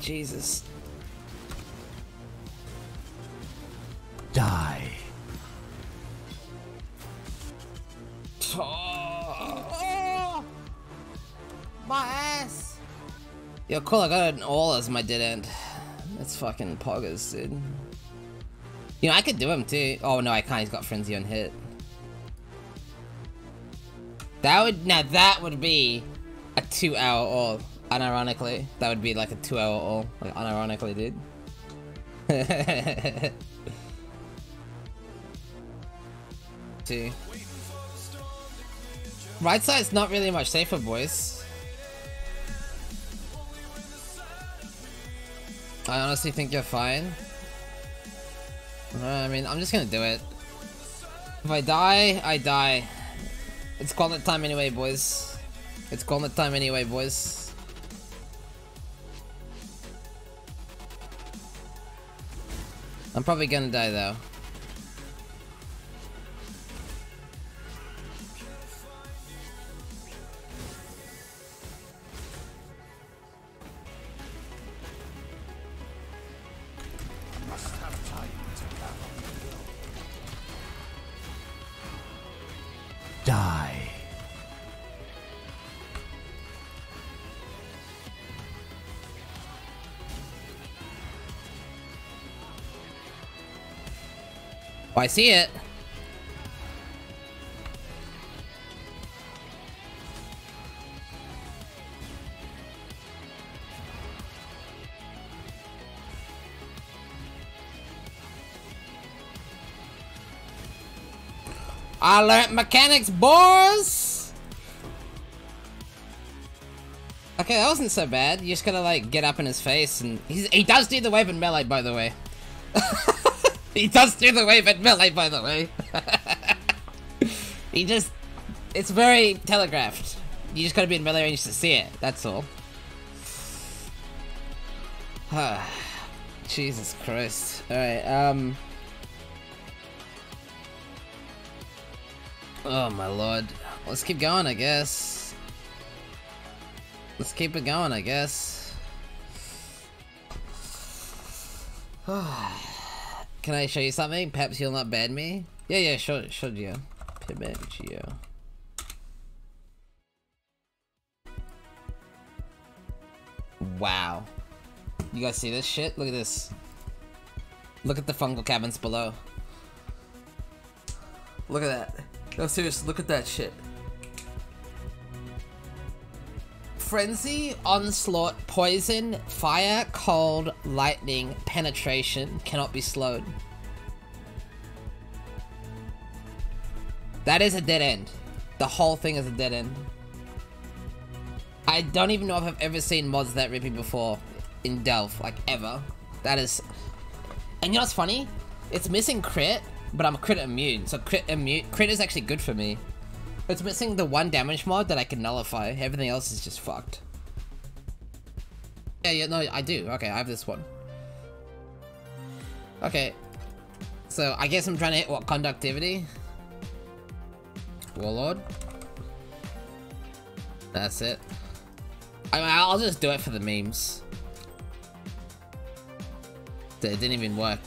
Jesus. Die. Oh, my ass. Yo, cool, I got an Aul as my dead end. That's fucking poggers, dude. You know, I could do him too. Oh no, I can't. He's got frenzy on hit. That would now that would be a two-hour Aul. Unironically, that would be like a two-hour Aul. Like unironically, dude. Two. Right side's not really much safer, boys. I honestly think you're fine. I mean, I'm just gonna do it. If I die, I die. It's gauntlet time anyway, boys. It's gauntlet time anyway, boys. I'm probably gonna die though. Oh, I see it. I learned mechanics, boys! Okay, that wasn't so bad. You just gotta, like, get up in his face and... He does do the in melee, by the way. he does do the wave at melee, by the way. he just... It's very telegraphed. You just gotta be in melee range to see it, that's all. Jesus Christ. Alright, um... Oh my lord. Let's keep going, I guess. Let's keep it going, I guess. Can I show you something? Perhaps you'll not ban me? Yeah, yeah, show, show you. Pivot Geo. Wow. You guys see this shit? Look at this. Look at the fungal caverns below. Look at that. No, seriously, look at that shit. Frenzy, Onslaught, Poison, Fire, Cold, Lightning, Penetration cannot be slowed. That is a dead end. The whole thing is a dead end. I don't even know if I've ever seen mods that rippy before in Delve, like ever. That is... And you know what's funny? It's missing crit, but I'm crit immune, so crit immune crit is actually good for me. It's missing the one damage mod that I can nullify. Everything else is just fucked. Yeah, yeah, no, I do. Okay, I have this one. Okay. So, I guess I'm trying to hit, what, conductivity? Warlord? That's it. I mean, I'll just do it for the memes. It didn't even work.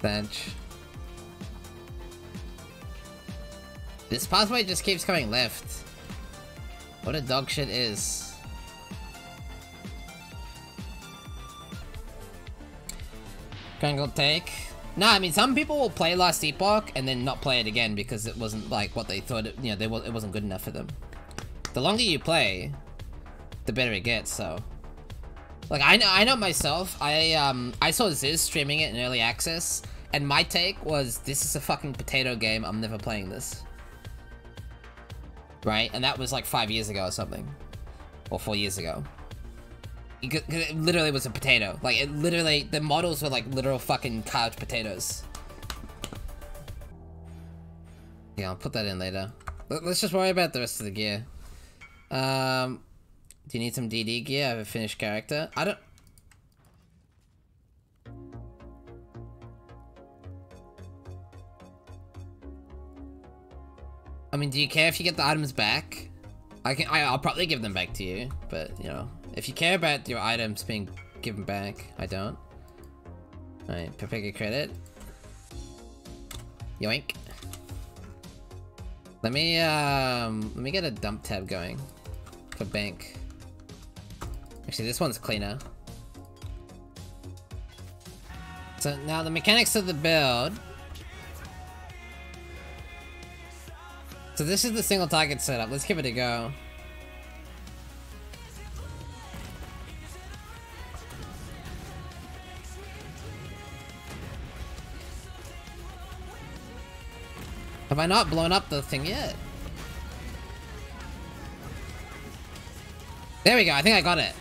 Bench. This pathway just keeps coming left. What a dog shit is. Kringle take. Nah, I mean, some people will play Last Epoch and then not play it again because it wasn't like what they thought it, you know, they, it wasn't good enough for them. The longer you play, the better it gets, so. Like, I know, I know myself, I, um, I saw Ziz streaming it in early access, and my take was, this is a fucking potato game, I'm never playing this. Right? And that was like five years ago or something. Or four years ago. Because it literally was a potato. Like, it literally, the models were like literal fucking couch potatoes. Yeah, I'll put that in later. Let's just worry about the rest of the gear. Um, do you need some DD gear? I have a finished character. I don't... I mean, do you care if you get the items back? I can. I, I'll probably give them back to you, but you know, if you care about your items being given back, I don't. Alright, Pepega credit. Yoink. Let me um let me get a dump tab going for bank. Actually this one's cleaner. So now the mechanics of the build. So this is the single target setup. Let's give it a go. Have I not blown up the thing yet? There we go, I think I got it.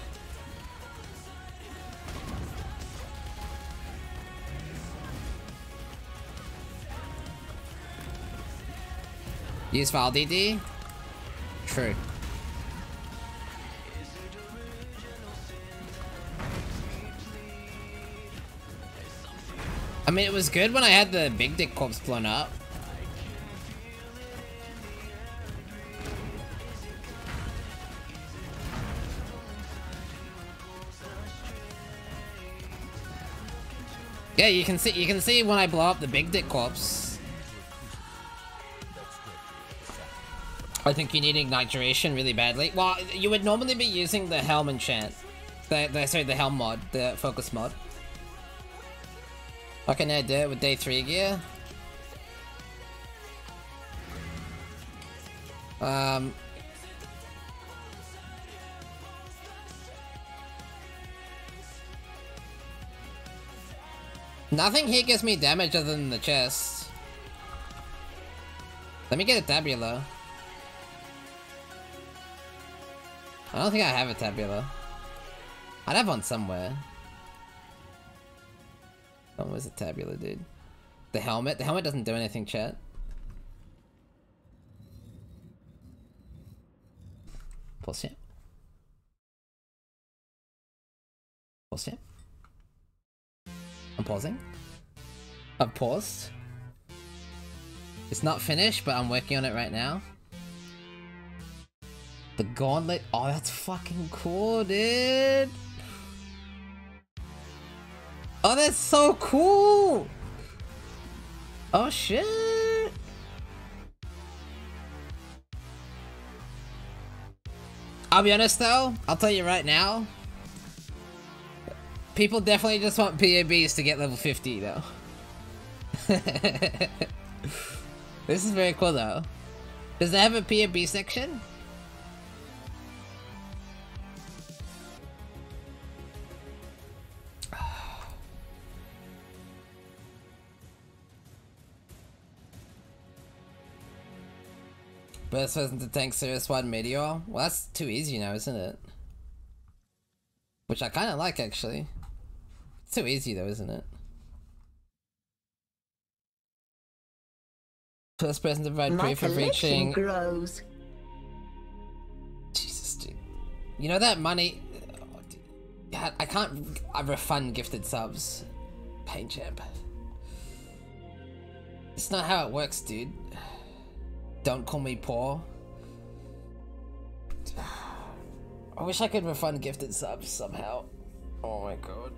Use file DD? True. I mean, it was good when I had the big dick corpse blown up. Yeah, you can see you can see when I blow up the big dick corpse. I think you need ignite duration really badly. Well, you would normally be using the helm enchant. The, the sorry, the helm mod, the focus mod. I can add it with day three gear. Um, Nothing here gives me damage other than the chest. Let me get a tabula. I don't think I have a tabula. I'd have one somewhere. Oh, where's the tabula, dude? The helmet? The helmet doesn't do anything, chat. Pause it. Pause it. I'm pausing. I've paused. It's not finished, but I'm working on it right now. The gauntlet. Oh, that's fucking cool, dude. Oh, that's so cool. Oh, shit. I'll be honest though, I'll tell you right now, People definitely just want PABs to get level 50 though. this is very cool though. Does it have a PAB section? Best person to tank Serious One Meteor? Well, that's too easy now, isn't it? Which I kind of like, actually. It's too easy though, isn't it? First person to provide proof of reaching. grows. Jesus, dude. You know that money. Oh, I can't. I refund gifted subs. Pain champ. It's not how it works, dude. Don't call me poor. I wish I could refund gifted subs somehow. Oh my god.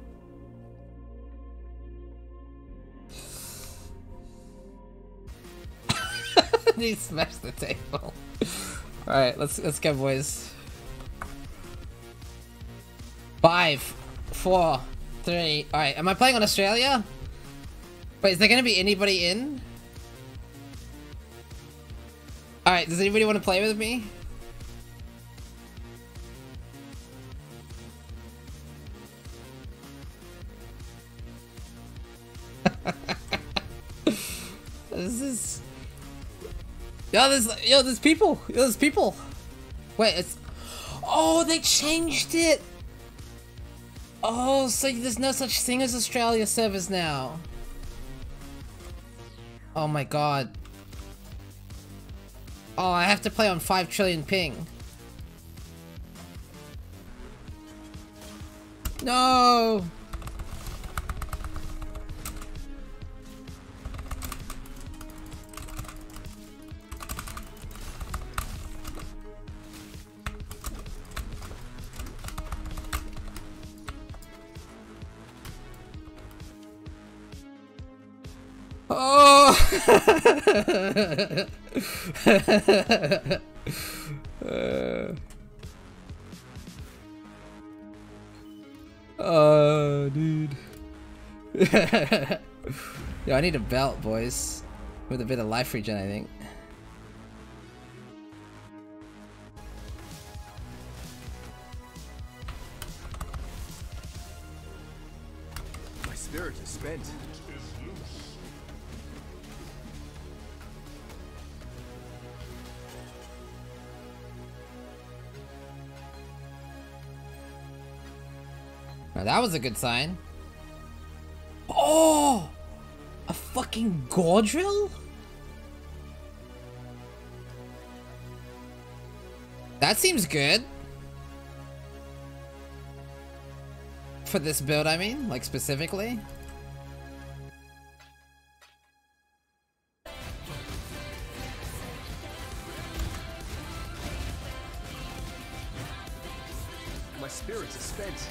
he smashed the table. Alright, let's let's go boys. Five, four, three. Alright, am I playing on Australia? Wait, is there gonna be anybody in? Alright, does anybody want to play with me? this is Yo, there's yo, there's people. Yo, there's people. Wait, it's Oh, they changed it. Oh, so there's no such thing as Australia servers now. Oh my god. Oh, I have to play on 5 trillion ping. No! Oh! uh, oh, dude. Yo, I need a belt, boys. With a bit of life regen, I think. My spirit is spent. Now that was a good sign. Oh! A fucking Gaudrill? That seems good. For this build, I mean, like specifically. My spirit is spent.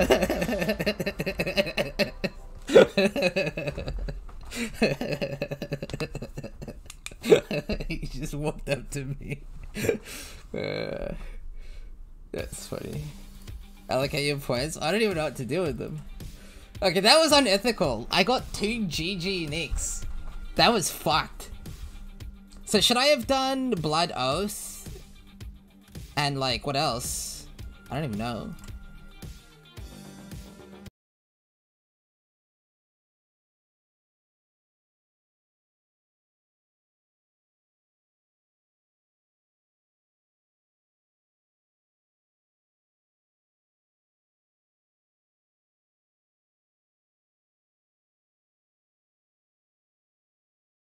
he just walked up to me. Uh, that's funny. Allocate your points. I don't even know what to do with them. Okay, that was unethical. I got two GG nicks. That was fucked. So should I have done Blood Oath? And like, what else? I don't even know.